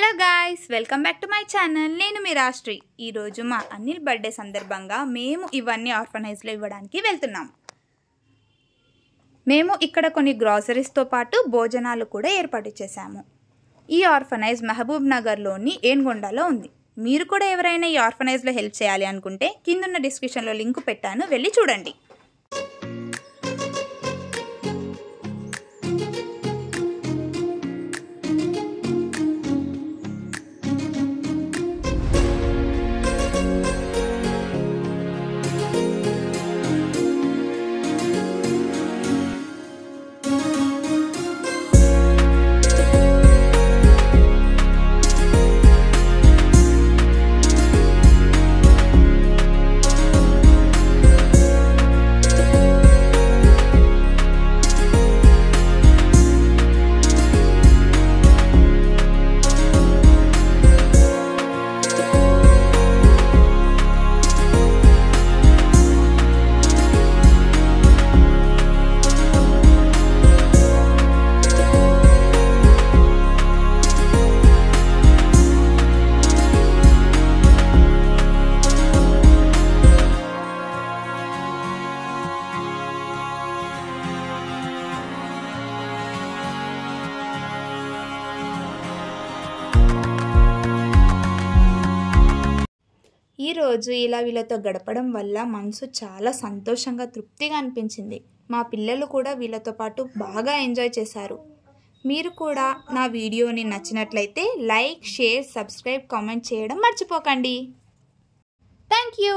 Hello guys welcome back to my channel. నేను మీ రాష్ట్రి. ఈరోజు మా అనిల్ బర్త్డే సందర్భంగా మేము ఇవన్నీ ఆర్ఫనైజ్లో ఇవ్వడానికి వెళ్తున్నాం. మేము ఇక్కడ కొన్ని గ్రాసరీస్తో పాటు భోజనాలు కూడా ఏర్పాటు చేశాము. ఈ ఆర్ఫనైజ్ మహబూబ్ నగర్లోని ఏన్గొండలో ఉంది. మీరు కూడా ఎవరైనా ఈ ఆర్ఫనైజ్లో హెల్ప్ చేయాలి అనుకుంటే కిందున్న డిస్క్రిప్షన్లో లింక్ పెట్టాను. వెళ్ళి చూడండి. ఈరోజు ఇలా వీళ్ళతో గడపడం వల్ల మనసు చాలా సంతోషంగా తృప్తిగా అనిపించింది. మా పిల్లలు కూడా వీళ్ళతో పాటు బాగా ఎంజాయ్ చేశారు. మీరు కూడా నా వీడియోని నచ్చినట్లయితే లైక్ షేర్ సబ్స్క్రైబ్ కామెంట్ చేయడం మర్చిపోకండి. Thank you.